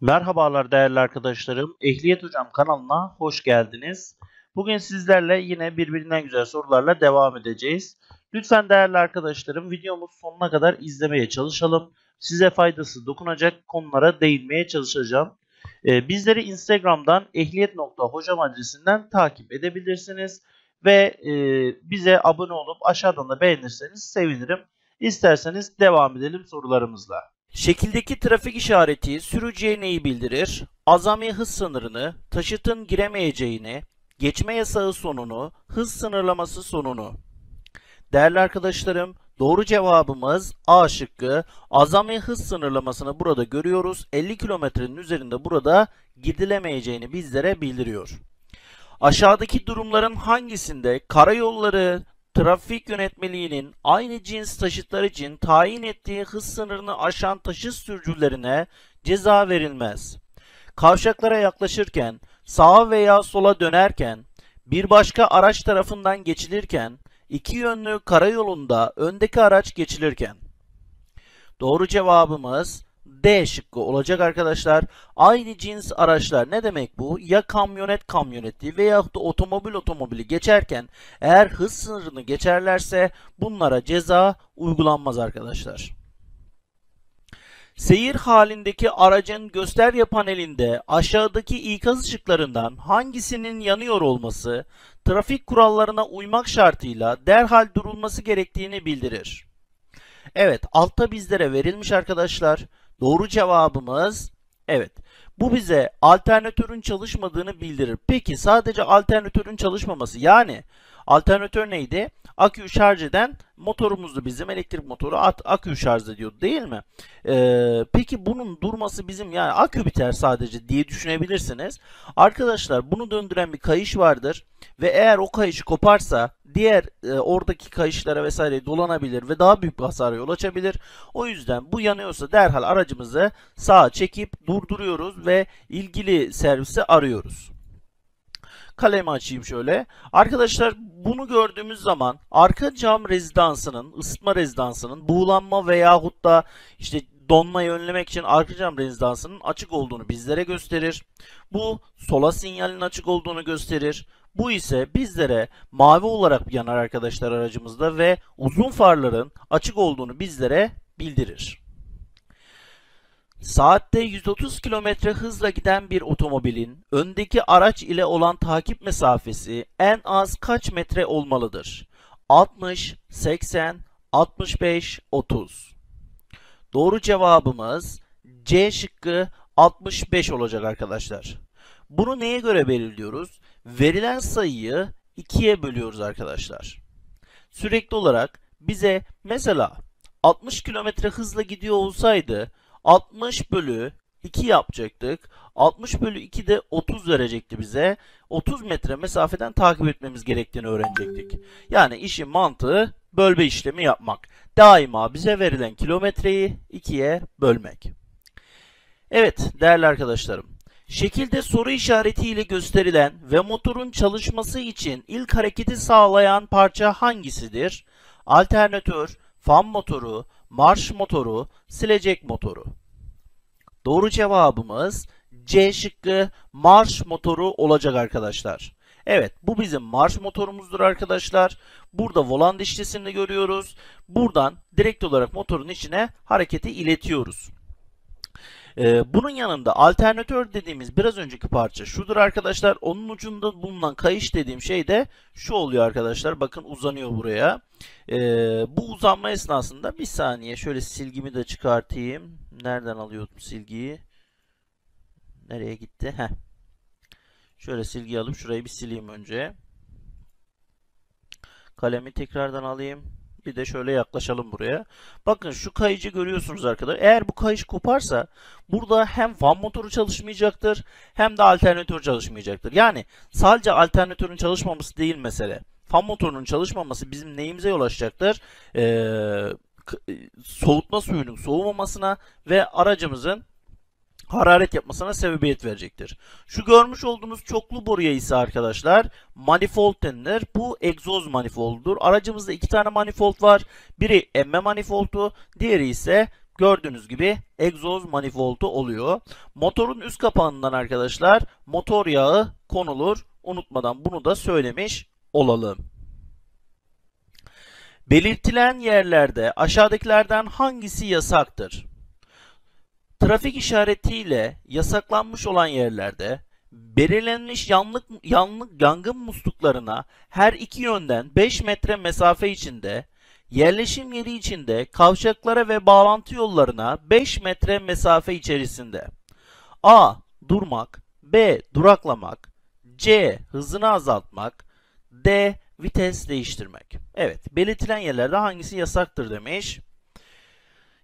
Merhabalar değerli arkadaşlarım. Ehliyet Hocam kanalına hoş geldiniz. Bugün sizlerle yine birbirinden güzel sorularla devam edeceğiz. Lütfen değerli arkadaşlarım videomuz sonuna kadar izlemeye çalışalım. Size faydası dokunacak konulara değinmeye çalışacağım. Ee, bizleri Instagram'dan ehliyet.hocam adresinden takip edebilirsiniz. Ve e, bize abone olup aşağıdan da beğenirseniz sevinirim. İsterseniz devam edelim sorularımızla. Şekildeki trafik işareti sürücüye neyi bildirir? Azami hız sınırını, taşıtın giremeyeceğini, geçme yasağı sonunu, hız sınırlaması sonunu. Değerli arkadaşlarım, doğru cevabımız A şıkkı. Azami hız sınırlamasını burada görüyoruz. 50 kilometrenin üzerinde burada gidilemeyeceğini bizlere bildiriyor. Aşağıdaki durumların hangisinde karayolları trafik yönetmeliğinin aynı cins taşıtlar için tayin ettiği hız sınırını aşan taşıt sürücülerine ceza verilmez. Kavşaklara yaklaşırken, sağa veya sola dönerken, bir başka araç tarafından geçilirken, iki yönlü karayolunda öndeki araç geçilirken. Doğru cevabımız D şıkkı olacak arkadaşlar. Aynı cins araçlar ne demek bu? Ya kamyonet kamyoneti veya da otomobil otomobili geçerken eğer hız sınırını geçerlerse bunlara ceza uygulanmaz arkadaşlar. Seyir halindeki aracın gösterge panelinde aşağıdaki ikaz ışıklarından hangisinin yanıyor olması trafik kurallarına uymak şartıyla derhal durulması gerektiğini bildirir. Evet, altta bizlere verilmiş arkadaşlar. Doğru cevabımız evet. Bu bize alternatörün çalışmadığını bildirir. Peki sadece alternatörün çalışmaması yani alternatör neydi? Aküyü şarj eden motorumuzdu bizim elektrik motoru at, aküyü şarj ediyordu değil mi? Ee, peki bunun durması bizim yani akü biter sadece diye düşünebilirsiniz. Arkadaşlar bunu döndüren bir kayış vardır ve eğer o kayışı koparsa diğer e, oradaki kayışlara vesaire dolanabilir ve daha büyük bir hasara yol açabilir. O yüzden bu yanıyorsa derhal aracımızı sağa çekip durduruyoruz ve ilgili servisi arıyoruz. Kalemi açayım şöyle. Arkadaşlar bunu gördüğümüz zaman arka cam rezidansının, ısıtma rezidansının buğulanma veyahut da işte donmayı önlemek için arka cam rezidansının açık olduğunu bizlere gösterir. Bu sola sinyalin açık olduğunu gösterir. Bu ise bizlere mavi olarak yanar arkadaşlar aracımızda ve uzun farların açık olduğunu bizlere bildirir. Saatte 130 km hızla giden bir otomobilin öndeki araç ile olan takip mesafesi en az kaç metre olmalıdır? 60, 80, 65, 30. Doğru cevabımız C şıkkı 65 olacak arkadaşlar. Bunu neye göre belirliyoruz? Verilen sayıyı 2'ye bölüyoruz arkadaşlar. Sürekli olarak bize mesela 60 km hızla gidiyor olsaydı 60 bölü 2 yapacaktık. 60 bölü 2 de 30 verecekti bize. 30 metre mesafeden takip etmemiz gerektiğini öğrenecektik. Yani işin mantığı bölme işlemi yapmak. Daima bize verilen kilometreyi 2'ye bölmek. Evet değerli arkadaşlarım. Şekilde soru işaretiyle gösterilen ve motorun çalışması için ilk hareketi sağlayan parça hangisidir? Alternatör, fan motoru, marş motoru, silecek motoru. Doğru cevabımız C şıkkı marş motoru olacak arkadaşlar. Evet bu bizim marş motorumuzdur arkadaşlar. Burada volan dişlisini görüyoruz. Buradan direkt olarak motorun içine hareketi iletiyoruz. Ee, bunun yanında alternatör dediğimiz biraz önceki parça şudur arkadaşlar. Onun ucunda bulunan kayış dediğim şey de şu oluyor arkadaşlar. Bakın uzanıyor buraya. Ee, bu uzanma esnasında bir saniye şöyle silgimi de çıkartayım. Nereden alıyordum silgiyi? Nereye gitti? Heh. Şöyle silgi alıp şurayı bir sileyim önce. Kalemi tekrardan alayım. Bir de şöyle yaklaşalım buraya. Bakın şu kayıcı görüyorsunuz arkadaşlar. Eğer bu kayış koparsa burada hem fan motoru çalışmayacaktır hem de alternatör çalışmayacaktır. Yani sadece alternatörün çalışmaması değil mesele. Fan motorunun çalışmaması bizim neyimize yol açacaktır? Ee, soğutma suyunun soğumamasına ve aracımızın hararet yapmasına sebebiyet verecektir. Şu görmüş olduğunuz çoklu boruya ise arkadaşlar manifold denilir. Bu egzoz manifoldudur. Aracımızda iki tane manifold var. Biri emme manifoldu, diğeri ise gördüğünüz gibi egzoz manifoldu oluyor. Motorun üst kapağından arkadaşlar motor yağı konulur. Unutmadan bunu da söylemiş olalım. Belirtilen yerlerde aşağıdakilerden hangisi yasaktır? Trafik işaretiyle yasaklanmış olan yerlerde belirlenmiş yanlık, yanlık yangın musluklarına her iki yönden 5 metre mesafe içinde, yerleşim yeri içinde kavşaklara ve bağlantı yollarına 5 metre mesafe içerisinde. A. Durmak B. Duraklamak C. Hızını azaltmak D. Vites değiştirmek. Evet, belirtilen yerlerde hangisi yasaktır demiş.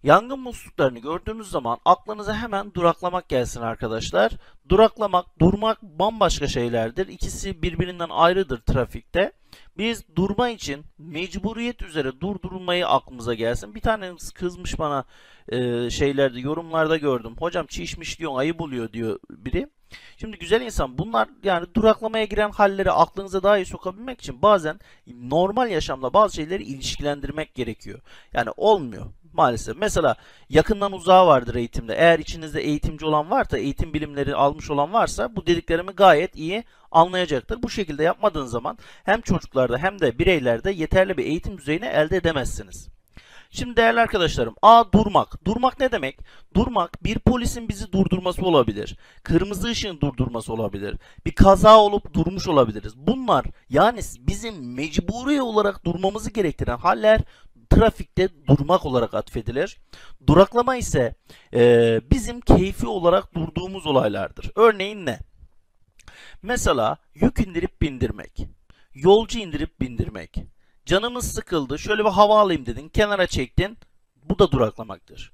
Yangın musluklarını gördüğümüz zaman aklınıza hemen duraklamak gelsin arkadaşlar. Duraklamak, durmak bambaşka şeylerdir. İkisi birbirinden ayrıdır trafikte. Biz durma için mecburiyet üzere durdurulmayı aklımıza gelsin. Bir tane kızmış bana e, şeylerde yorumlarda gördüm. Hocam çişmiş diyor ayıp oluyor diyor biri. Şimdi güzel insan bunlar yani duraklamaya giren halleri aklınıza daha iyi sokabilmek için bazen normal yaşamda bazı şeyleri ilişkilendirmek gerekiyor. Yani olmuyor maalesef. Mesela yakından uzağa vardır eğitimde. Eğer içinizde eğitimci olan varsa, eğitim bilimleri almış olan varsa bu dediklerimi gayet iyi anlayacaktır. Bu şekilde yapmadığın zaman hem çocuklarda hem de bireylerde yeterli bir eğitim düzeyini elde edemezsiniz. Şimdi değerli arkadaşlarım A durmak. Durmak ne demek? Durmak bir polisin bizi durdurması olabilir. Kırmızı ışığın durdurması olabilir. Bir kaza olup durmuş olabiliriz. Bunlar yani bizim mecburi olarak durmamızı gerektiren haller trafikte durmak olarak atfedilir. Duraklama ise e, bizim keyfi olarak durduğumuz olaylardır. Örneğin ne? Mesela yük indirip bindirmek, yolcu indirip bindirmek, canımız sıkıldı şöyle bir hava alayım dedin kenara çektin bu da duraklamaktır.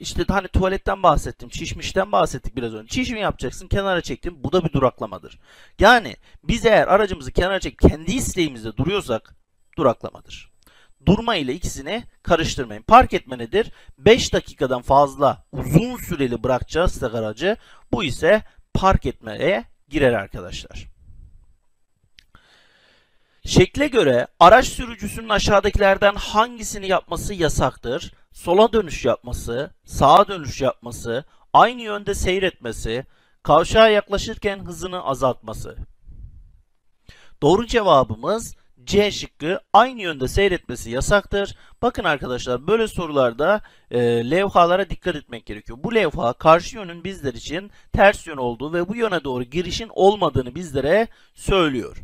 İşte hani tuvaletten bahsettim, şişmişten bahsettik biraz önce. Çiş yapacaksın, kenara çektin, bu da bir duraklamadır. Yani biz eğer aracımızı kenara çek kendi isteğimizde duruyorsak duraklamadır durma ile ikisini karıştırmayın. Park etme nedir? 5 dakikadan fazla uzun süreli bırakacağız aracı. Bu ise park etmeye girer arkadaşlar. Şekle göre araç sürücüsünün aşağıdakilerden hangisini yapması yasaktır? Sola dönüş yapması, sağa dönüş yapması, aynı yönde seyretmesi, kavşağa yaklaşırken hızını azaltması. Doğru cevabımız C şıkkı aynı yönde seyretmesi yasaktır. Bakın arkadaşlar böyle sorularda e, levhalara dikkat etmek gerekiyor. Bu levha karşı yönün bizler için ters yön olduğu ve bu yöne doğru girişin olmadığını bizlere söylüyor.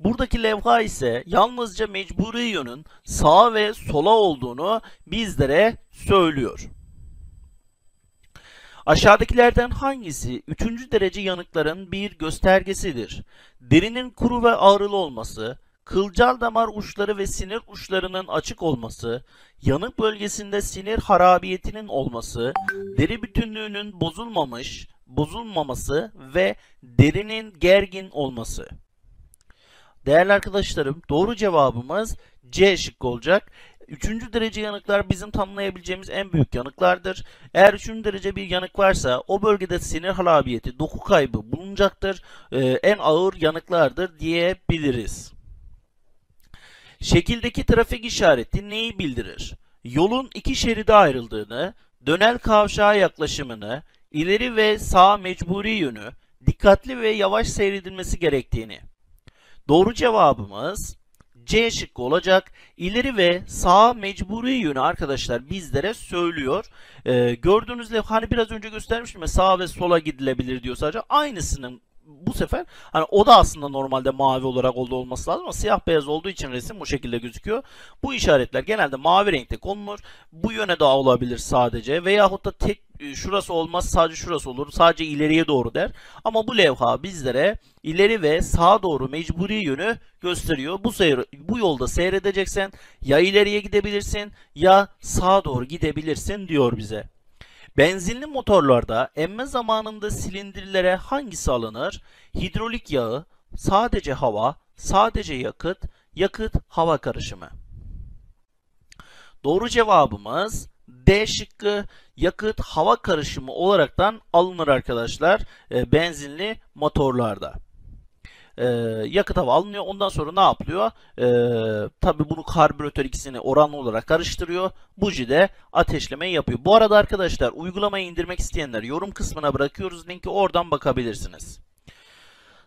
Buradaki levha ise yalnızca mecburi yönün sağa ve sola olduğunu bizlere söylüyor. Aşağıdakilerden hangisi 3. derece yanıkların bir göstergesidir? Derinin kuru ve ağrılı olması, kılcal damar uçları ve sinir uçlarının açık olması, yanık bölgesinde sinir harabiyetinin olması, deri bütünlüğünün bozulmamış, bozulmaması ve derinin gergin olması. Değerli arkadaşlarım doğru cevabımız C şıkkı olacak. Üçüncü derece yanıklar bizim tanımlayabileceğimiz en büyük yanıklardır. Eğer üçüncü derece bir yanık varsa o bölgede sinir harabiyeti, doku kaybı bulunacaktır. Ee, en ağır yanıklardır diyebiliriz. Şekildeki trafik işareti neyi bildirir? Yolun iki şeride ayrıldığını, dönel kavşağa yaklaşımını, ileri ve sağ mecburi yönü, dikkatli ve yavaş seyredilmesi gerektiğini. Doğru cevabımız C şıkkı olacak. İleri ve sağ mecburi yönü arkadaşlar bizlere söylüyor. Ee, gördüğünüz hani biraz önce göstermiştim ya sağ ve sola gidilebilir diyor sadece. Aynısının bu sefer hani o da aslında normalde mavi olarak oldu olması lazım ama siyah beyaz olduğu için resim bu şekilde gözüküyor. Bu işaretler genelde mavi renkte konulur. Bu yöne de olabilir sadece veyahut da tek e, şurası olmaz sadece şurası olur. Sadece ileriye doğru der. Ama bu levha bizlere ileri ve sağa doğru mecburi yönü gösteriyor. Bu seyir, bu yolda seyredeceksen ya ileriye gidebilirsin ya sağa doğru gidebilirsin diyor bize. Benzinli motorlarda emme zamanında silindirlere hangisi alınır? Hidrolik yağı, sadece hava, sadece yakıt, yakıt hava karışımı. Doğru cevabımız D şıkkı yakıt hava karışımı olaraktan alınır arkadaşlar e, benzinli motorlarda. E, yakıt hava alınıyor. Ondan sonra ne yapılıyor? E, tabi bunu karbüratör ikisini oranlı olarak karıştırıyor. Buji de ateşlemeyi yapıyor. Bu arada arkadaşlar uygulamayı indirmek isteyenler yorum kısmına bırakıyoruz linki oradan bakabilirsiniz.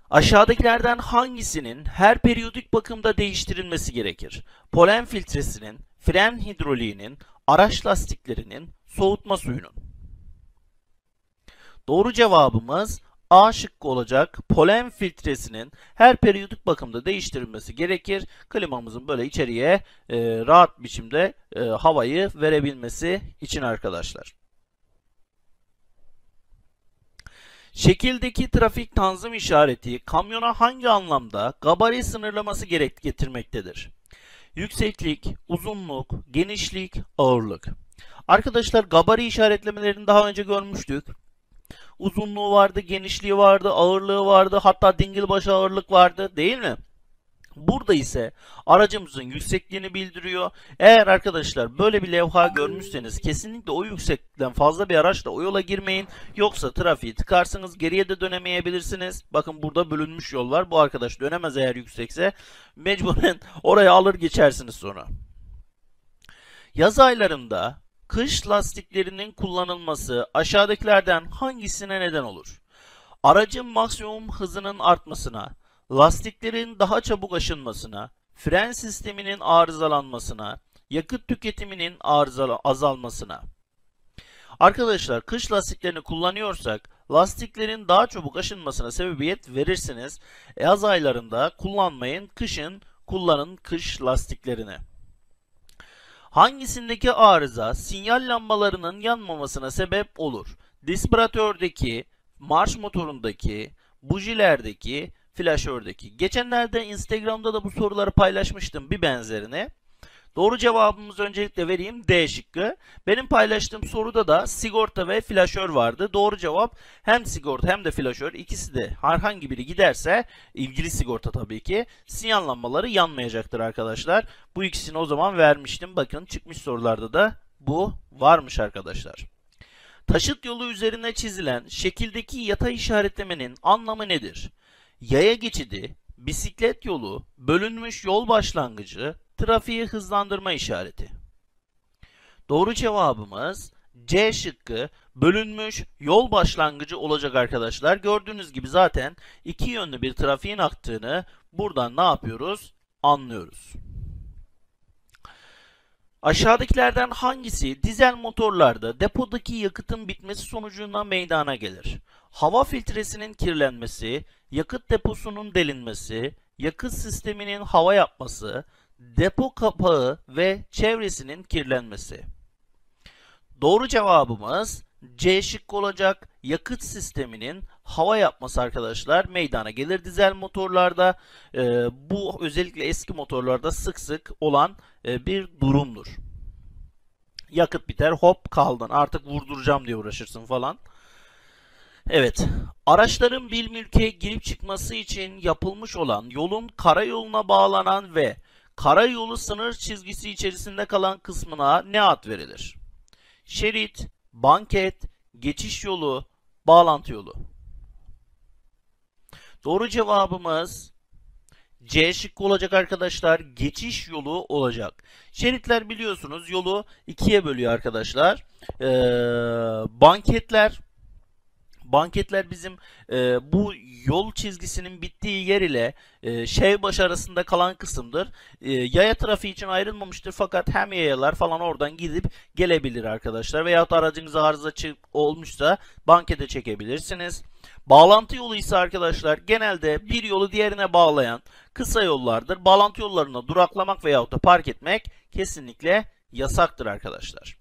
Aşağıdakilerden hangisinin her periyodik bakımda değiştirilmesi gerekir? Polen filtresinin, fren hidroliğinin, araç lastiklerinin, soğutma suyunun. Doğru cevabımız A şıkkı olacak. Polen filtresinin her periyodik bakımda değiştirilmesi gerekir. Klimamızın böyle içeriye e, rahat biçimde e, havayı verebilmesi için arkadaşlar. Şekildeki trafik tanzim işareti kamyona hangi anlamda gabari sınırlaması gerek getirmektedir? Yükseklik, uzunluk, genişlik, ağırlık. Arkadaşlar gabari işaretlemelerini daha önce görmüştük. Uzunluğu vardı, genişliği vardı, ağırlığı vardı, hatta dingil başı ağırlık vardı değil mi? Burada ise aracımızın yüksekliğini bildiriyor. Eğer arkadaşlar böyle bir levha görmüşseniz kesinlikle o yükseklikten fazla bir araçla o yola girmeyin. Yoksa trafiği tıkarsınız geriye de dönemeyebilirsiniz. Bakın burada bölünmüş yol var. Bu arkadaş dönemez eğer yüksekse. Mecburen oraya alır geçersiniz sonra. Yaz aylarında kış lastiklerinin kullanılması aşağıdakilerden hangisine neden olur? Aracın maksimum hızının artmasına, lastiklerin daha çabuk aşınmasına, fren sisteminin arızalanmasına, yakıt tüketiminin arızalı azalmasına. Arkadaşlar kış lastiklerini kullanıyorsak lastiklerin daha çabuk aşınmasına sebebiyet verirsiniz. Yaz aylarında kullanmayın, kışın kullanın kış lastiklerini. Hangisindeki arıza sinyal lambalarının yanmamasına sebep olur? Disparatördeki, marş motorundaki, bujilerdeki, flaşördeki. Geçenlerde Instagram'da da bu soruları paylaşmıştım bir benzerini. Doğru cevabımızı öncelikle vereyim D şıkkı. Benim paylaştığım soruda da sigorta ve flaşör vardı. Doğru cevap hem sigorta hem de flaşör ikisi de herhangi biri giderse ilgili sigorta tabii ki sinyal lambaları yanmayacaktır arkadaşlar. Bu ikisini o zaman vermiştim. Bakın çıkmış sorularda da bu varmış arkadaşlar. Taşıt yolu üzerine çizilen şekildeki yatay işaretlemenin anlamı nedir? Yaya geçidi, bisiklet yolu, bölünmüş yol başlangıcı, trafiği hızlandırma işareti. Doğru cevabımız C şıkkı bölünmüş yol başlangıcı olacak arkadaşlar. Gördüğünüz gibi zaten iki yönlü bir trafiğin aktığını buradan ne yapıyoruz? Anlıyoruz. Aşağıdakilerden hangisi dizel motorlarda depodaki yakıtın bitmesi sonucunda meydana gelir? Hava filtresinin kirlenmesi, yakıt deposunun delinmesi, yakıt sisteminin hava yapması, depo kapağı ve çevresinin kirlenmesi. Doğru cevabımız C şıkkı olacak. Yakıt sisteminin hava yapması arkadaşlar meydana gelir dizel motorlarda. E, bu özellikle eski motorlarda sık sık olan e, bir durumdur. Yakıt biter hop kaldın artık vurduracağım diye uğraşırsın falan. Evet, araçların bir mülke girip çıkması için yapılmış olan yolun karayoluna bağlanan ve karayolu sınır çizgisi içerisinde kalan kısmına ne ad verilir? Şerit, banket, geçiş yolu, bağlantı yolu. Doğru cevabımız C şıkkı olacak arkadaşlar. Geçiş yolu olacak. Şeritler biliyorsunuz yolu ikiye bölüyor arkadaşlar. Ee, banketler banketler bizim e, bu yol çizgisinin bittiği yer ile e, Şeybaş arasında kalan kısımdır. E, yaya trafiği için ayrılmamıştır fakat hem yayalar falan oradan gidip gelebilir arkadaşlar. Veyahut aracınız arıza olmuşsa bankete çekebilirsiniz. Bağlantı yolu ise arkadaşlar genelde bir yolu diğerine bağlayan kısa yollardır. Bağlantı yollarına duraklamak veyahut da park etmek kesinlikle yasaktır arkadaşlar.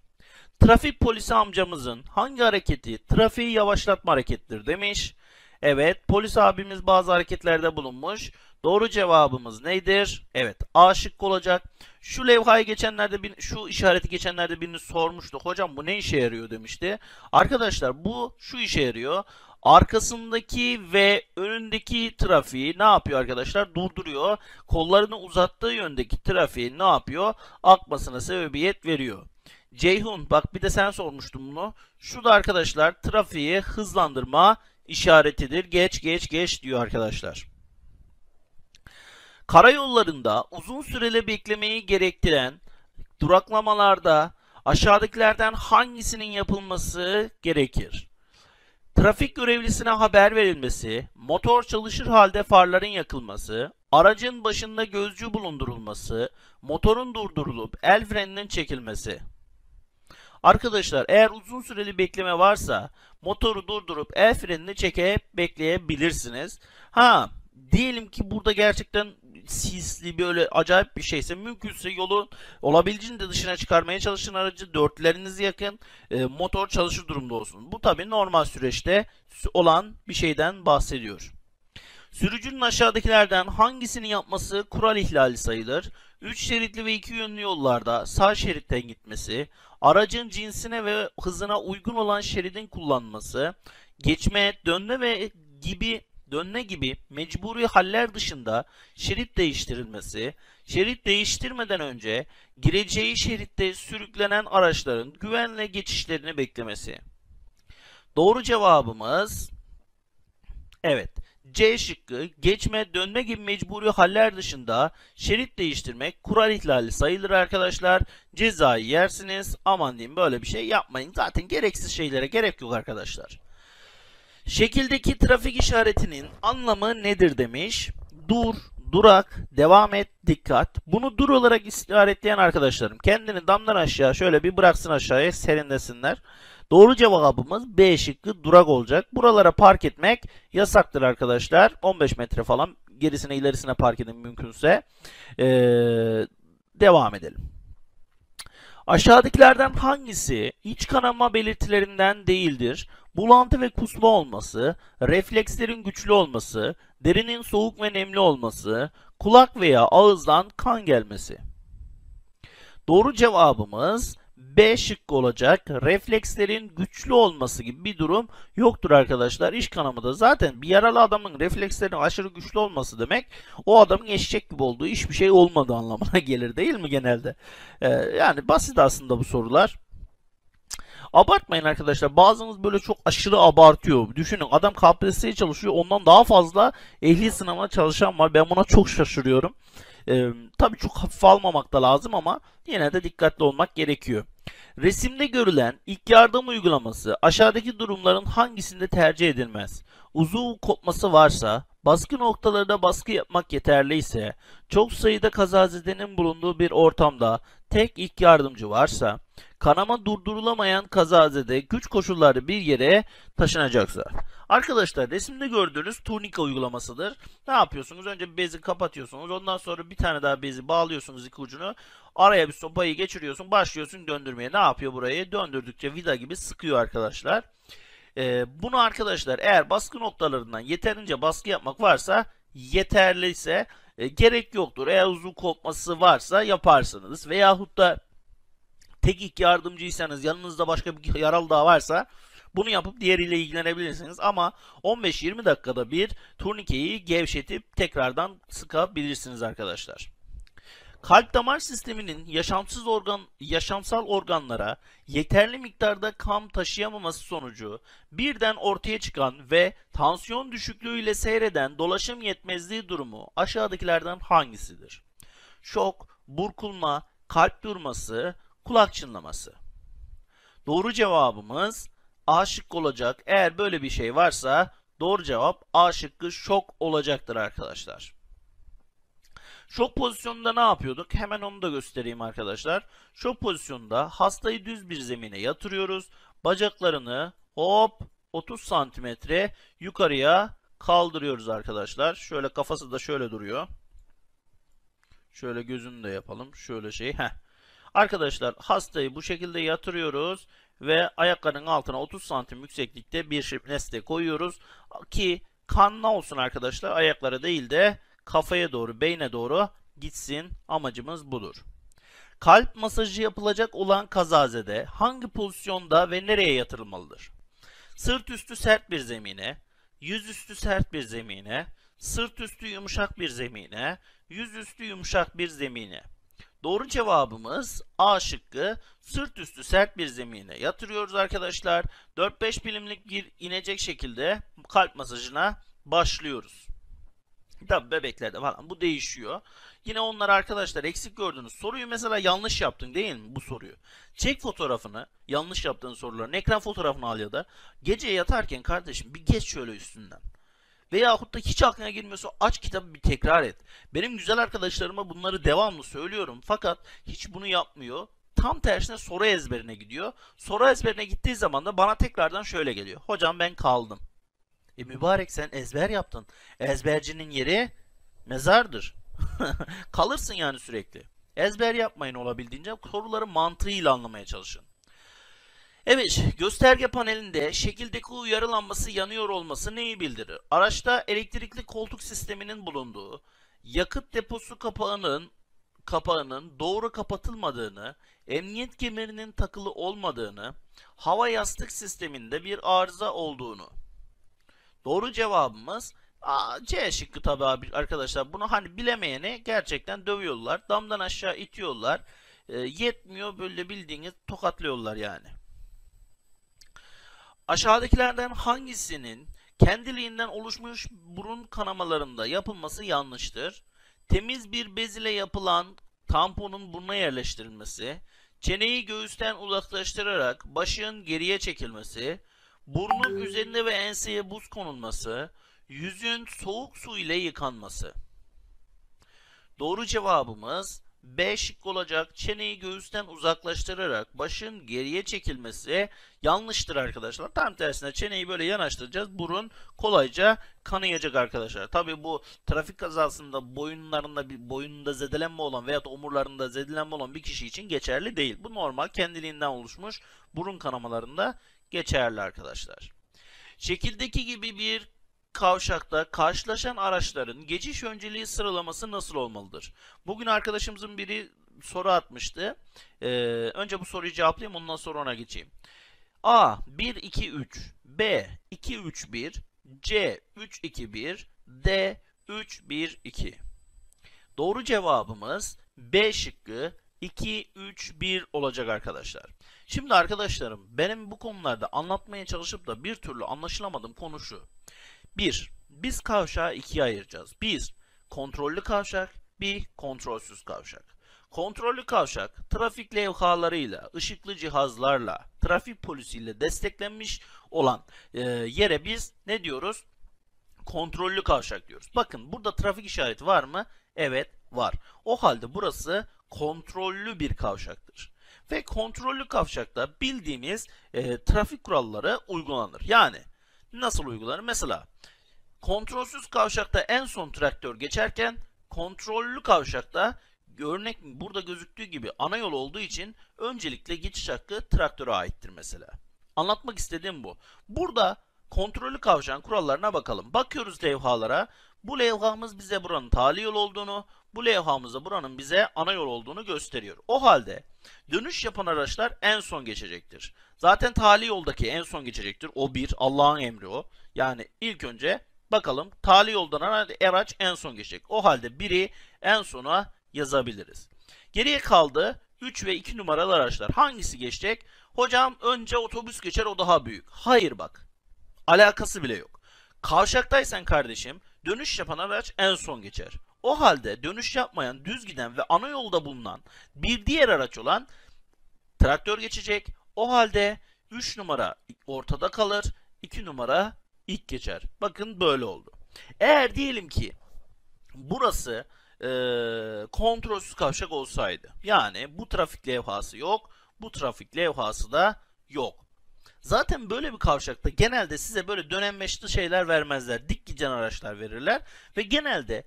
Trafik polisi amcamızın hangi hareketi trafiği yavaşlatma harekettir demiş. Evet polis abimiz bazı hareketlerde bulunmuş. Doğru cevabımız nedir? Evet A şıkkı olacak. Şu levhayı geçenlerde bir, şu işareti geçenlerde birini sormuştuk. Hocam bu ne işe yarıyor demişti. Arkadaşlar bu şu işe yarıyor. Arkasındaki ve önündeki trafiği ne yapıyor arkadaşlar? Durduruyor. Kollarını uzattığı yöndeki trafiği ne yapıyor? Akmasına sebebiyet veriyor. Ceyhun bak bir de sen sormuştun bunu. Şu da arkadaşlar trafiği hızlandırma işaretidir. Geç geç geç diyor arkadaşlar. Karayollarında uzun süreli beklemeyi gerektiren duraklamalarda aşağıdakilerden hangisinin yapılması gerekir? Trafik görevlisine haber verilmesi, motor çalışır halde farların yakılması, aracın başında gözcü bulundurulması, motorun durdurulup el freninin çekilmesi. Arkadaşlar eğer uzun süreli bekleme varsa motoru durdurup el frenini çekip bekleyebilirsiniz. Ha diyelim ki burada gerçekten sisli böyle acayip bir şeyse mümkünse yolu olabildiğince dışına çıkarmaya çalışın aracı dörtlerinizi yakın e, motor çalışır durumda olsun. Bu tabi normal süreçte olan bir şeyden bahsediyor. Sürücünün aşağıdakilerden hangisini yapması kural ihlali sayılır? 3 şeritli ve 2 yönlü yollarda sağ şeritten gitmesi, aracın cinsine ve hızına uygun olan şeridin kullanması, geçme, dönme ve gibi dönme gibi mecburi haller dışında şerit değiştirilmesi, şerit değiştirmeden önce gireceği şeritte sürüklenen araçların güvenle geçişlerini beklemesi. Doğru cevabımız evet. C şıkkı geçme, dönme gibi mecburi haller dışında şerit değiştirmek kural ihlali sayılır arkadaşlar. Cezayı yersiniz. Aman diyeyim böyle bir şey yapmayın. Zaten gereksiz şeylere gerek yok arkadaşlar. Şekildeki trafik işaretinin anlamı nedir demiş. Dur, durak, devam et, dikkat. Bunu dur olarak işaretleyen arkadaşlarım kendini damdan aşağı şöyle bir bıraksın aşağıya serinlesinler. Doğru cevabımız B şıkkı durak olacak. Buralara park etmek yasaktır arkadaşlar. 15 metre falan gerisine ilerisine park edin mümkünse. Ee, devam edelim. Aşağıdakilerden hangisi iç kanama belirtilerinden değildir? Bulantı ve kusma olması, reflekslerin güçlü olması, derinin soğuk ve nemli olması, kulak veya ağızdan kan gelmesi. Doğru cevabımız B şıkkı olacak. Reflekslerin güçlü olması gibi bir durum yoktur arkadaşlar. İş kanamada zaten bir yaralı adamın reflekslerinin aşırı güçlü olması demek o adamın eşek gibi olduğu hiçbir şey olmadığı anlamına gelir değil mi genelde? Ee, yani basit aslında bu sorular. Abartmayın arkadaşlar. Bazınız böyle çok aşırı abartıyor. Düşünün adam KPSS'ye çalışıyor. Ondan daha fazla ehli sınavına çalışan var. Ben buna çok şaşırıyorum. Ee, tabii çok hafif almamak da lazım ama yine de dikkatli olmak gerekiyor. Resimde görülen ilk yardım uygulaması aşağıdaki durumların hangisinde tercih edilmez? Uzuv kopması varsa, baskı noktalarında baskı yapmak yeterli ise, çok sayıda kazazedenin bulunduğu bir ortamda tek ilk yardımcı varsa, kanama durdurulamayan kazazede güç koşulları bir yere taşınacaksa. Arkadaşlar resimde gördüğünüz turnika uygulamasıdır. Ne yapıyorsunuz? Önce bir bezi kapatıyorsunuz. Ondan sonra bir tane daha bezi bağlıyorsunuz iki ucunu. Araya bir sopayı geçiriyorsun. Başlıyorsun döndürmeye. Ne yapıyor burayı? Döndürdükçe vida gibi sıkıyor arkadaşlar. Ee, bunu arkadaşlar eğer baskı noktalarından yeterince baskı yapmak varsa yeterliyse e, gerek yoktur. Eğer uzun kopması varsa yaparsınız. Veyahut da tek ilk yardımcıysanız yanınızda başka bir yaralı daha varsa bunu yapıp diğeriyle ilgilenebilirsiniz ama 15-20 dakikada bir turnikeyi gevşetip tekrardan sıkabilirsiniz arkadaşlar. Kalp damar sisteminin yaşamsız organ, yaşamsal organlara yeterli miktarda kan taşıyamaması sonucu birden ortaya çıkan ve tansiyon düşüklüğüyle seyreden dolaşım yetmezliği durumu aşağıdakilerden hangisidir? Şok, burkulma, kalp durması, kulak çınlaması. Doğru cevabımız A şıkkı olacak. Eğer böyle bir şey varsa doğru cevap A şıkkı şok olacaktır arkadaşlar. Şok pozisyonunda ne yapıyorduk? Hemen onu da göstereyim arkadaşlar. Şok pozisyonunda hastayı düz bir zemine yatırıyoruz. Bacaklarını hop 30 santimetre yukarıya kaldırıyoruz arkadaşlar. Şöyle kafası da şöyle duruyor. Şöyle gözünü de yapalım. Şöyle şey. Heh. Arkadaşlar hastayı bu şekilde yatırıyoruz ve ayaklarının altına 30 santim yükseklikte bir nesne koyuyoruz ki kan ne olsun arkadaşlar ayaklara değil de kafaya doğru beyne doğru gitsin amacımız budur. Kalp masajı yapılacak olan kazazede hangi pozisyonda ve nereye yatırılmalıdır? Sırt üstü sert bir zemine, yüzüstü sert bir zemine, sırt üstü yumuşak bir zemine, yüzüstü yumuşak bir zemine. Doğru cevabımız A şıkkı sırt üstü sert bir zemine yatırıyoruz arkadaşlar. 4-5 bilimlik bir inecek şekilde kalp masajına başlıyoruz. Tabi bebeklerde falan bu değişiyor. Yine onlar arkadaşlar eksik gördünüz. Soruyu mesela yanlış yaptın değil mi bu soruyu? Çek fotoğrafını, yanlış yaptığın soruların ekran fotoğrafını al ya da gece yatarken kardeşim bir geç şöyle üstünden. Veyahut da hiç aklına girmiyorsa aç kitabı bir tekrar et. Benim güzel arkadaşlarıma bunları devamlı söylüyorum fakat hiç bunu yapmıyor. Tam tersine soru ezberine gidiyor. Soru ezberine gittiği zaman da bana tekrardan şöyle geliyor. Hocam ben kaldım. E mübarek sen ezber yaptın. Ezbercinin yeri mezardır. Kalırsın yani sürekli. Ezber yapmayın olabildiğince soruları mantığıyla anlamaya çalışın. Evet, gösterge panelinde şekildeki uyarı lambası yanıyor olması neyi bildirir? Araçta elektrikli koltuk sisteminin bulunduğu, yakıt deposu kapağının kapağının doğru kapatılmadığını, emniyet kemerinin takılı olmadığını, hava yastık sisteminde bir arıza olduğunu. Doğru cevabımız Aa, C şıkkı tabi abi arkadaşlar. Bunu hani bilemeyeni gerçekten dövüyorlar. Damdan aşağı itiyorlar. E, yetmiyor böyle bildiğiniz tokatlıyorlar yani. Aşağıdakilerden hangisinin kendiliğinden oluşmuş burun kanamalarında yapılması yanlıştır? Temiz bir bez ile yapılan tamponun buruna yerleştirilmesi, çeneyi göğüsten uzaklaştırarak başın geriye çekilmesi, burnun üzerinde ve enseye buz konulması, yüzün soğuk su ile yıkanması. Doğru cevabımız B şık olacak. Çeneyi göğüsten uzaklaştırarak başın geriye çekilmesi yanlıştır arkadaşlar. Tam tersine çeneyi böyle yanaştıracağız. Burun kolayca kanayacak arkadaşlar. Tabi bu trafik kazasında boyunlarında bir boyununda zedelenme olan veya omurlarında zedelenme olan bir kişi için geçerli değil. Bu normal kendiliğinden oluşmuş burun kanamalarında geçerli arkadaşlar. Şekildeki gibi bir kavşakta karşılaşan araçların geçiş önceliği sıralaması nasıl olmalıdır? Bugün arkadaşımızın biri soru atmıştı. Ee, önce bu soruyu cevaplayayım ondan sonra ona geçeyim. A 1 2 3 B 2 3 1 C 3 2 1 D 3 1 2 Doğru cevabımız B şıkkı 2 3 1 olacak arkadaşlar. Şimdi arkadaşlarım benim bu konularda anlatmaya çalışıp da bir türlü anlaşılamadığım konu şu. 1. Biz kavşağı ikiye ayıracağız. 1. Kontrollü kavşak, bir kontrolsüz kavşak. Kontrollü kavşak, trafik levhalarıyla, ışıklı cihazlarla, trafik polisiyle desteklenmiş olan e, yere biz ne diyoruz? Kontrollü kavşak diyoruz. Bakın burada trafik işareti var mı? Evet var. O halde burası kontrollü bir kavşaktır. Ve kontrollü kavşakta bildiğimiz e, trafik kuralları uygulanır. Yani nasıl uygulanır? Mesela kontrolsüz kavşakta en son traktör geçerken kontrollü kavşakta örnek burada gözüktüğü gibi ana yol olduğu için öncelikle geçiş hakkı traktöre aittir mesela. Anlatmak istediğim bu. Burada kontrollü kavşağın kurallarına bakalım. Bakıyoruz levhalara. Bu levhamız bize buranın tali yol olduğunu, bu levhamızda buranın bize ana yol olduğunu gösteriyor. O halde dönüş yapan araçlar en son geçecektir. Zaten tali yoldaki en son geçecektir. O bir Allah'ın emri o. Yani ilk önce bakalım tali yoldan araç en son geçecek. O halde biri en sona yazabiliriz. Geriye kaldı 3 ve 2 numaralı araçlar. Hangisi geçecek? Hocam önce otobüs geçer o daha büyük. Hayır bak. Alakası bile yok. Kavşaktaysan kardeşim dönüş yapan araç en son geçer. O halde dönüş yapmayan, düz giden ve ana yolda bulunan bir diğer araç olan traktör geçecek. O halde 3 numara ortada kalır, 2 numara ilk geçer. Bakın böyle oldu. Eğer diyelim ki burası e, kontrolsüz kavşak olsaydı. Yani bu trafik levhası yok, bu trafik levhası da yok. Zaten böyle bir kavşakta genelde size böyle dönemmeçli şeyler vermezler. Dik giden araçlar verirler. Ve genelde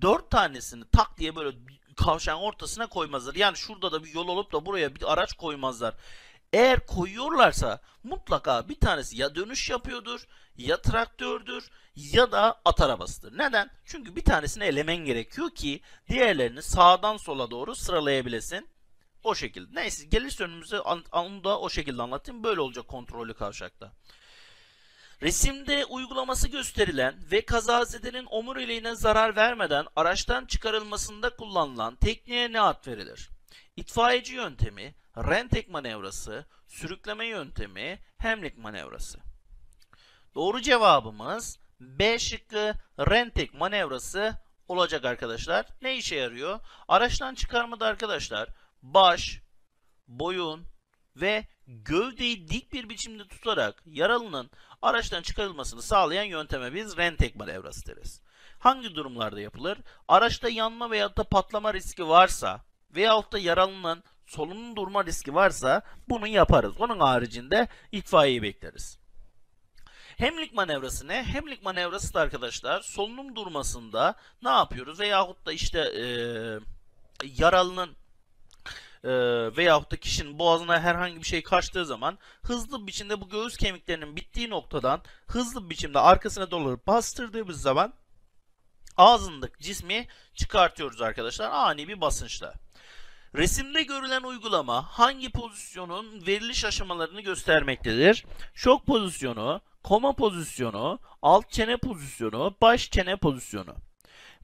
dört tanesini tak diye böyle kavşağın ortasına koymazlar. Yani şurada da bir yol olup da buraya bir araç koymazlar. Eğer koyuyorlarsa mutlaka bir tanesi ya dönüş yapıyordur, ya traktördür ya da at arabasıdır. Neden? Çünkü bir tanesini elemen gerekiyor ki diğerlerini sağdan sola doğru sıralayabilesin. O şekilde. Neyse gelirse önümüze onu da o şekilde anlatayım. Böyle olacak kontrollü kavşakta. Resimde uygulaması gösterilen ve kazazedenin omuriliğine zarar vermeden araçtan çıkarılmasında kullanılan tekniğe ne ad verilir? İtfaiyeci yöntemi, rentek manevrası, sürükleme yöntemi, hemlik manevrası. Doğru cevabımız B şıkkı rentek manevrası olacak arkadaşlar. Ne işe yarıyor? Araçtan çıkarmada arkadaşlar baş, boyun ve gövdeyi dik bir biçimde tutarak yaralının araçtan çıkarılmasını sağlayan yönteme biz rentek manevrası deriz. Hangi durumlarda yapılır? Araçta yanma veya da patlama riski varsa veyahut da yaralının solunum durma riski varsa bunu yaparız. Onun haricinde itfaiyeyi bekleriz. Hemlik manevrası ne? Hemlik manevrası da arkadaşlar solunum durmasında ne yapıyoruz? Veyahut da işte e, yaralının e, veyahut da kişinin boğazına herhangi bir şey kaçtığı zaman hızlı bir biçimde bu göğüs kemiklerinin bittiği noktadan hızlı bir biçimde arkasına doğru bastırdığımız zaman ağzındaki cismi çıkartıyoruz arkadaşlar ani bir basınçla. Resimde görülen uygulama hangi pozisyonun veriliş aşamalarını göstermektedir? Şok pozisyonu, koma pozisyonu, alt çene pozisyonu, baş çene pozisyonu.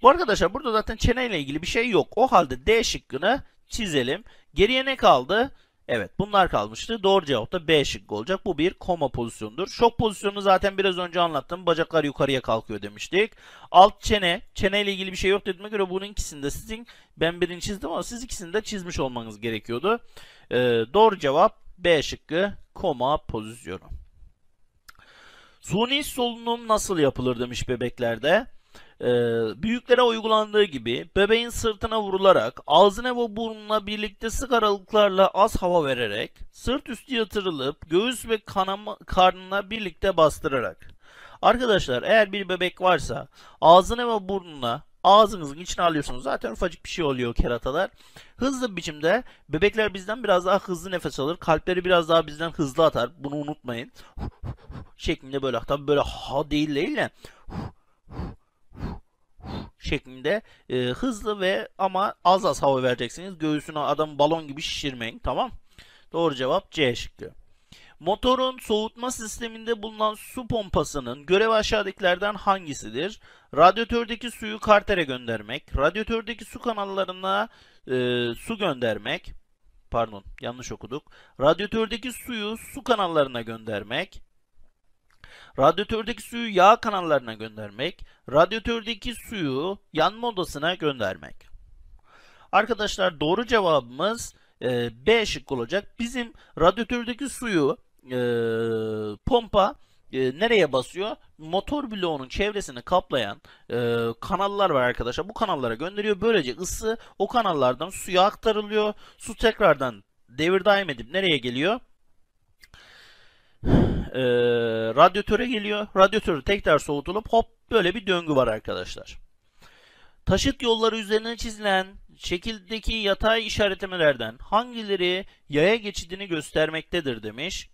Bu arkadaşlar burada zaten çene ile ilgili bir şey yok. O halde D şıkkını çizelim. Geriye ne kaldı? Evet bunlar kalmıştı. Doğru cevap da B şıkkı olacak. Bu bir koma pozisyonudur. Şok pozisyonunu zaten biraz önce anlattım. Bacaklar yukarıya kalkıyor demiştik. Alt çene. Çene ile ilgili bir şey yok dediğime göre bunun ikisini de sizin ben birini çizdim ama siz ikisini de çizmiş olmanız gerekiyordu. Ee, doğru cevap B şıkkı koma pozisyonu. Suni solunum nasıl yapılır demiş bebeklerde. Ee, büyüklere uygulandığı gibi bebeğin sırtına vurularak ağzına ve burnuna birlikte sık aralıklarla az hava vererek sırt üstü yatırılıp göğüs ve kanama, karnına birlikte bastırarak. Arkadaşlar eğer bir bebek varsa ağzına ve burnuna ağzınızın içine alıyorsunuz. Zaten ufacık bir şey oluyor keratalar. Hızlı biçimde bebekler bizden biraz daha hızlı nefes alır. Kalpleri biraz daha bizden hızlı atar. Bunu unutmayın. şeklinde böyle tabi böyle ha değil değil de şeklinde e, hızlı ve ama az az hava vereceksiniz. Göğsüne adam balon gibi şişirmeyin. Tamam. Doğru cevap C şıkkı. Motorun soğutma sisteminde bulunan su pompasının görevi aşağıdakilerden hangisidir? Radyatördeki suyu kartere göndermek, radyatördeki su kanallarına e, su göndermek, pardon yanlış okuduk. Radyatördeki suyu su kanallarına göndermek, radyatördeki suyu yağ kanallarına göndermek, radyatördeki suyu yanma odasına göndermek. Arkadaşlar doğru cevabımız e, B şık olacak. Bizim radyatördeki suyu e, pompa e, nereye basıyor? Motor bloğunun çevresini kaplayan e, kanallar var arkadaşlar. Bu kanallara gönderiyor. Böylece ısı o kanallardan suya aktarılıyor. Su tekrardan devir daim edip nereye geliyor? E, radyatöre geliyor. Radyatörü tekrar soğutulup hop böyle bir döngü var arkadaşlar. Taşıt yolları üzerine çizilen şekildeki yatay işaretlemelerden hangileri yaya geçidini göstermektedir demiş.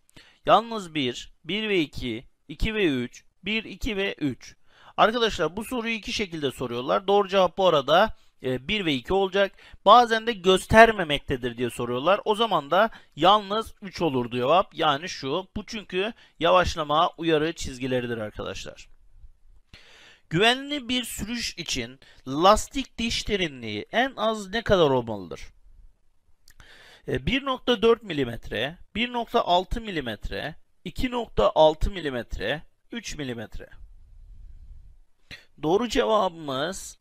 Yalnız 1, 1 ve 2, 2 ve 3, 1, 2 ve 3. Arkadaşlar bu soruyu iki şekilde soruyorlar. Doğru cevap bu arada 1 e, ve 2 olacak. Bazen de göstermemektedir diye soruyorlar. O zaman da yalnız 3 olur cevap. Yani şu. Bu çünkü yavaşlama uyarı çizgileridir arkadaşlar. Güvenli bir sürüş için lastik diş derinliği en az ne kadar olmalıdır? 1.4 mm, 1.6 mm, 2.6 mm, 3 mm. Doğru cevabımız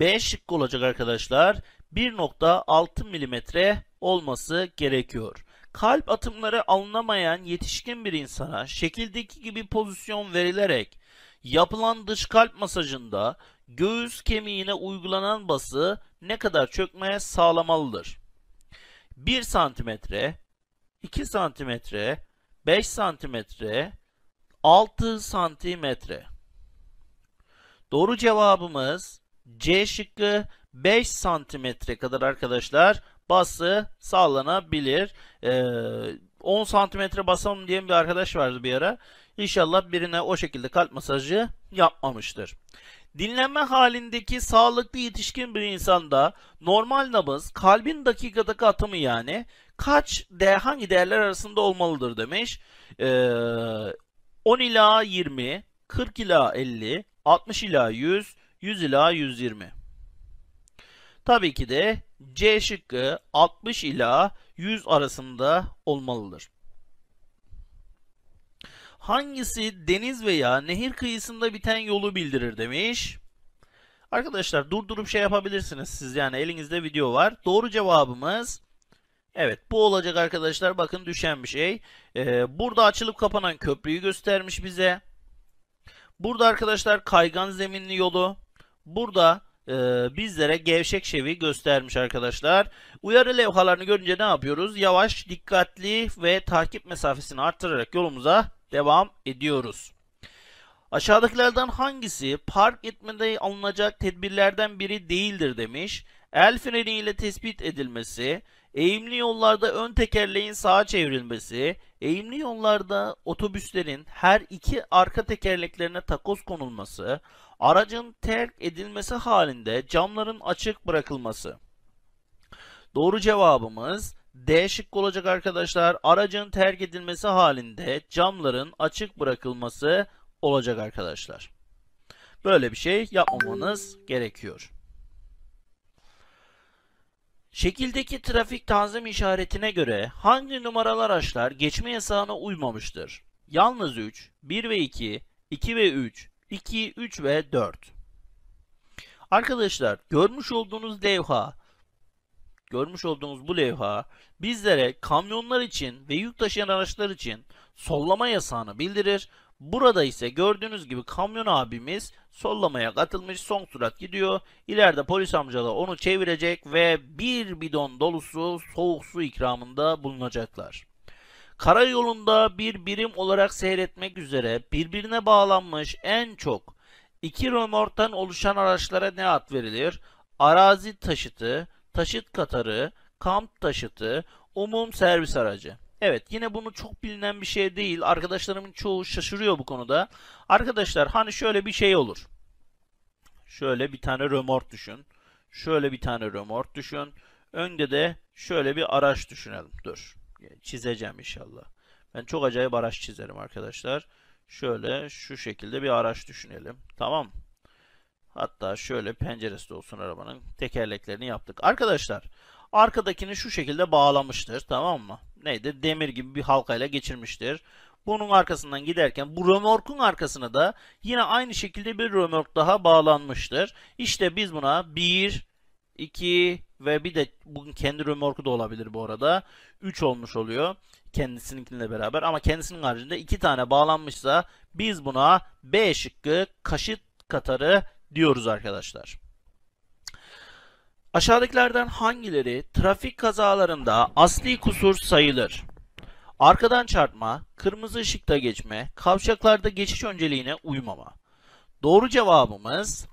B şıkkı olacak arkadaşlar. 1.6 mm olması gerekiyor. Kalp atımları alınamayan yetişkin bir insana şekildeki gibi pozisyon verilerek yapılan dış kalp masajında göğüs kemiğine uygulanan bası ne kadar çökmeye sağlamalıdır? 1 santimetre, 2 santimetre, 5 santimetre, 6 santimetre. Doğru cevabımız C şıkkı 5 santimetre kadar arkadaşlar bası sağlanabilir. Ee, 10 santimetre basalım diyen bir arkadaş vardı bir ara. İnşallah birine o şekilde kalp masajı yapmamıştır. Dinlenme halindeki sağlıklı yetişkin bir insanda normal nabız kalbin dakikadaki atımı yani kaç de hangi değerler arasında olmalıdır demiş. Ee, 10 ila 20, 40 ila 50, 60 ila 100, 100 ila 120. Tabii ki de C şıkkı 60 ila 100 arasında olmalıdır. hangisi deniz veya nehir kıyısında biten yolu bildirir demiş. Arkadaşlar durdurup şey yapabilirsiniz siz yani elinizde video var. Doğru cevabımız evet bu olacak arkadaşlar bakın düşen bir şey. Ee, burada açılıp kapanan köprüyü göstermiş bize. Burada arkadaşlar kaygan zeminli yolu. Burada e, bizlere gevşek şevi göstermiş arkadaşlar. Uyarı levhalarını görünce ne yapıyoruz? Yavaş, dikkatli ve takip mesafesini arttırarak yolumuza devam ediyoruz. Aşağıdakilerden hangisi park etmede alınacak tedbirlerden biri değildir demiş. El freni ile tespit edilmesi, eğimli yollarda ön tekerleğin sağa çevrilmesi, eğimli yollarda otobüslerin her iki arka tekerleklerine takoz konulması, aracın terk edilmesi halinde camların açık bırakılması. Doğru cevabımız D şıkkı olacak arkadaşlar. Aracın terk edilmesi halinde camların açık bırakılması olacak arkadaşlar. Böyle bir şey yapmamanız gerekiyor. Şekildeki trafik tanzim işaretine göre hangi numaralı araçlar geçme yasağına uymamıştır? Yalnız 3, 1 ve 2, 2 ve 3, 2, 3 ve 4. Arkadaşlar görmüş olduğunuz levha, görmüş olduğunuz bu levha bizlere kamyonlar için ve yük taşıyan araçlar için sollama yasağını bildirir. Burada ise gördüğünüz gibi kamyon abimiz sollamaya katılmış son surat gidiyor. İleride polis amcalar onu çevirecek ve bir bidon dolusu soğuk su ikramında bulunacaklar. Karayolunda bir birim olarak seyretmek üzere birbirine bağlanmış en çok iki römorktan oluşan araçlara ne ad verilir? Arazi taşıtı, taşıt katarı, kamp taşıtı, umum servis aracı. Evet yine bunu çok bilinen bir şey değil. Arkadaşlarımın çoğu şaşırıyor bu konuda. Arkadaşlar hani şöyle bir şey olur. Şöyle bir tane römork düşün. Şöyle bir tane römork düşün. Önde de şöyle bir araç düşünelim. Dur. Çizeceğim inşallah. Ben çok acayip araç çizerim arkadaşlar. Şöyle şu şekilde bir araç düşünelim. Tamam Hatta şöyle penceresi de olsun arabanın tekerleklerini yaptık. Arkadaşlar arkadakini şu şekilde bağlamıştır. Tamam mı? Neydi? Demir gibi bir halkayla geçirmiştir. Bunun arkasından giderken bu römorkun arkasına da yine aynı şekilde bir römork daha bağlanmıştır. İşte biz buna 1, 2 ve bir de bugün kendi römorku da olabilir bu arada. 3 olmuş oluyor kendisininkiyle beraber ama kendisinin haricinde 2 tane bağlanmışsa biz buna B şıkkı kaşıt katarı diyoruz arkadaşlar. Aşağıdakilerden hangileri trafik kazalarında asli kusur sayılır? Arkadan çarpma, kırmızı ışıkta geçme, kavşaklarda geçiş önceliğine uymama. Doğru cevabımız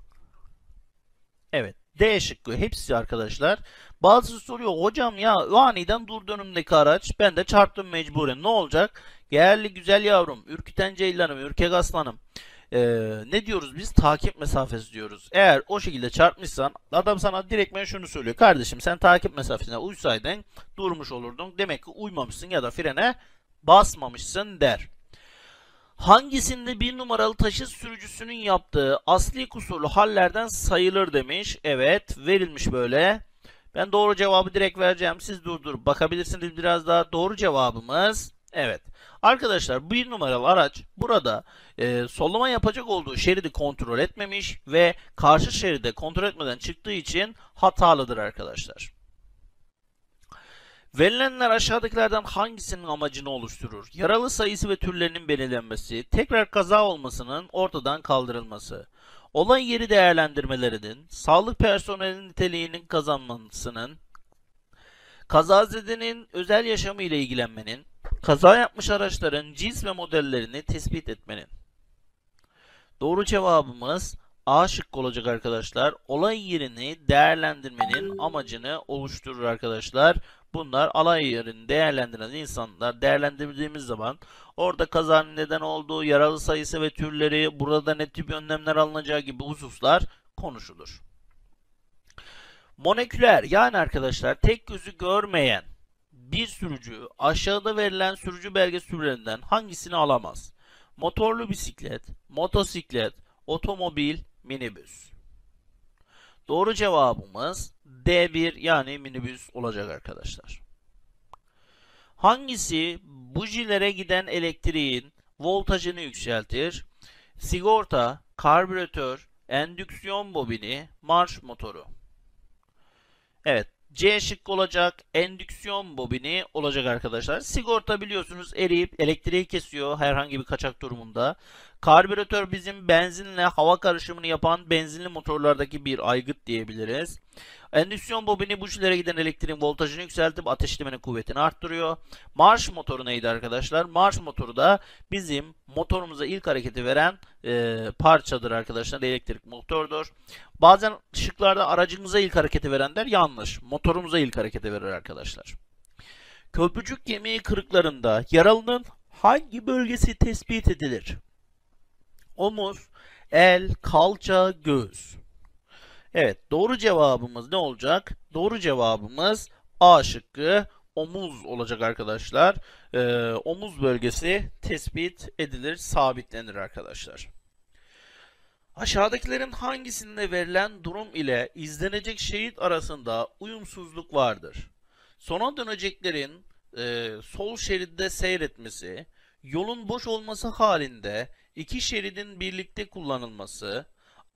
evet D şıkkı hepsi arkadaşlar. Bazısı soruyor hocam ya aniden durdu önümdeki araç ben de çarptım mecburen ne olacak? Değerli güzel yavrum, ürküten ceylanım, ürkek aslanım e, ne diyoruz biz? Takip mesafesi diyoruz. Eğer o şekilde çarpmışsan adam sana direktmen şunu söylüyor. Kardeşim sen takip mesafesine uysaydın durmuş olurdun. Demek ki uymamışsın ya da frene basmamışsın der. Hangisinde bir numaralı taşıt sürücüsünün yaptığı asli kusurlu hallerden sayılır demiş. Evet verilmiş böyle. Ben doğru cevabı direkt vereceğim. Siz durdurup bakabilirsiniz biraz daha. Doğru cevabımız evet. Arkadaşlar bir numaralı araç burada e, sollama yapacak olduğu şeridi kontrol etmemiş ve karşı şeride kontrol etmeden çıktığı için hatalıdır arkadaşlar. Verilenler aşağıdakilerden hangisinin amacını oluşturur? Yaralı sayısı ve türlerinin belirlenmesi, tekrar kaza olmasının ortadan kaldırılması, olay yeri değerlendirmelerinin, sağlık personelinin niteliğinin kazanmasının, kazazedenin özel yaşamı ile ilgilenmenin, Kaza yapmış araçların cins ve modellerini tespit etmenin. Doğru cevabımız A şıkkı olacak arkadaşlar. Olay yerini değerlendirmenin amacını oluşturur arkadaşlar. Bunlar olay yerini değerlendiren insanlar değerlendirdiğimiz zaman orada kazanın neden olduğu, yaralı sayısı ve türleri, burada ne tip önlemler alınacağı gibi hususlar konuşulur. Moleküler yani arkadaşlar tek gözü görmeyen bir sürücü aşağıda verilen sürücü belge türlerinden hangisini alamaz? Motorlu bisiklet, motosiklet, otomobil, minibüs. Doğru cevabımız D1 yani minibüs olacak arkadaşlar. Hangisi bujilere giden elektriğin voltajını yükseltir. Sigorta, karbüratör, endüksiyon bobini, marş motoru. Evet. C şıkkı olacak. Endüksiyon bobini olacak arkadaşlar. Sigorta biliyorsunuz eriyip elektriği kesiyor herhangi bir kaçak durumunda. Karbüratör bizim benzinle hava karışımını yapan benzinli motorlardaki bir aygıt diyebiliriz. Endüksiyon bobini bujileri giden elektriğin voltajını yükseltip ateşlemenin kuvvetini arttırıyor. Marş motoru neydi arkadaşlar? Marş motoru da bizim motorumuza ilk hareketi veren e, parçadır arkadaşlar. Elektrik motordur. Bazen şıklarda aracımıza ilk hareketi verenler yanlış. Motorumuza ilk hareketi verir arkadaşlar. Köprücük kemiği kırıklarında yaralının hangi bölgesi tespit edilir? Omuz, el, kalça, göğüs. Evet doğru cevabımız ne olacak? Doğru cevabımız A şıkkı omuz olacak arkadaşlar. Ee, omuz bölgesi tespit edilir, sabitlenir arkadaşlar. Aşağıdakilerin hangisinde verilen durum ile izlenecek şerit arasında uyumsuzluk vardır? Sona döneceklerin e, sol şeritte seyretmesi, yolun boş olması halinde iki şeridin birlikte kullanılması,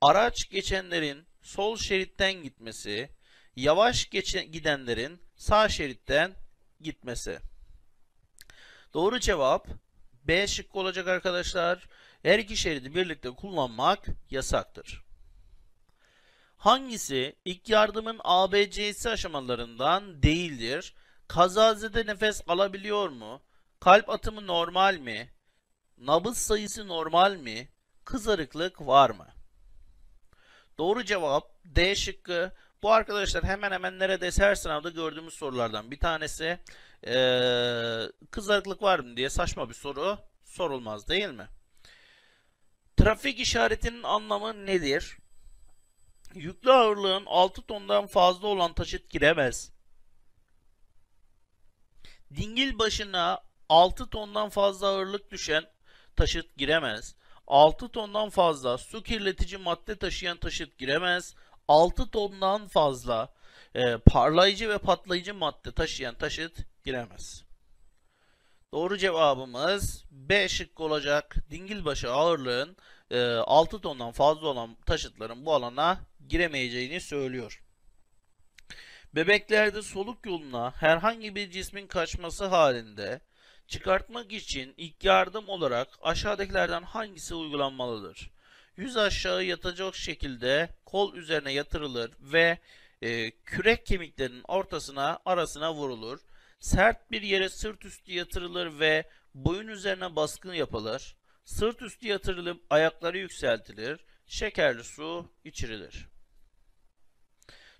araç geçenlerin sol şeritten gitmesi, yavaş geçen, gidenlerin sağ şeritten gitmesi. Doğru cevap B şıkkı olacak arkadaşlar. Her iki şeridi birlikte kullanmak yasaktır. Hangisi ilk yardımın ABC'si aşamalarından değildir? Kazazede nefes alabiliyor mu? Kalp atımı normal mi? Nabız sayısı normal mi? Kızarıklık var mı? Doğru cevap D şıkkı. Bu arkadaşlar hemen hemen neredeyse her sınavda gördüğümüz sorulardan bir tanesi. Ee, kızarıklık var mı diye saçma bir soru sorulmaz değil mi? Trafik işaretinin anlamı nedir? Yüklü ağırlığın 6 tondan fazla olan taşıt giremez. Dingil başına 6 tondan fazla ağırlık düşen taşıt giremez. 6 tondan fazla su kirletici madde taşıyan taşıt giremez. 6 tondan fazla e, parlayıcı ve patlayıcı madde taşıyan taşıt giremez. Doğru cevabımız B şıkkı olacak. Dingilbaşı ağırlığın e, 6 tondan fazla olan taşıtların bu alana giremeyeceğini söylüyor. Bebeklerde soluk yoluna herhangi bir cismin kaçması halinde çıkartmak için ilk yardım olarak aşağıdakilerden hangisi uygulanmalıdır? Yüz aşağı yatacak şekilde kol üzerine yatırılır ve e, kürek kemiklerinin ortasına arasına vurulur. Sert bir yere sırt üstü yatırılır ve boyun üzerine baskın yapılır. Sırt üstü yatırılıp ayakları yükseltilir. Şekerli su içirilir.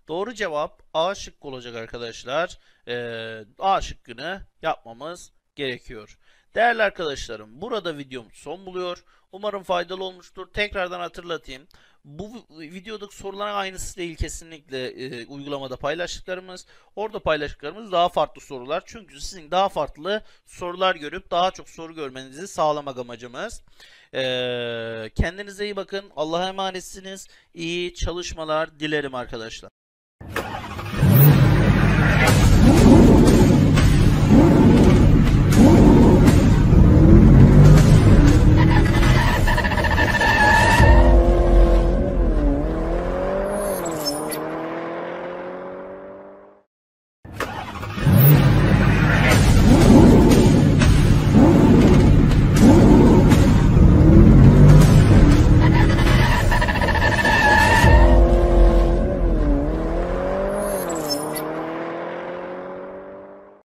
Doğru cevap A şıkkı olacak arkadaşlar. Ee, A şıkkını yapmamız gerekiyor. Değerli arkadaşlarım burada videom son buluyor. Umarım faydalı olmuştur. Tekrardan hatırlatayım. Bu videodaki soruların aynısı değil kesinlikle e, uygulamada paylaştıklarımız. Orada paylaştıklarımız daha farklı sorular. Çünkü sizin daha farklı sorular görüp daha çok soru görmenizi sağlamak amacımız. E, kendinize iyi bakın. Allah'a emanetsiniz. İyi çalışmalar dilerim arkadaşlar.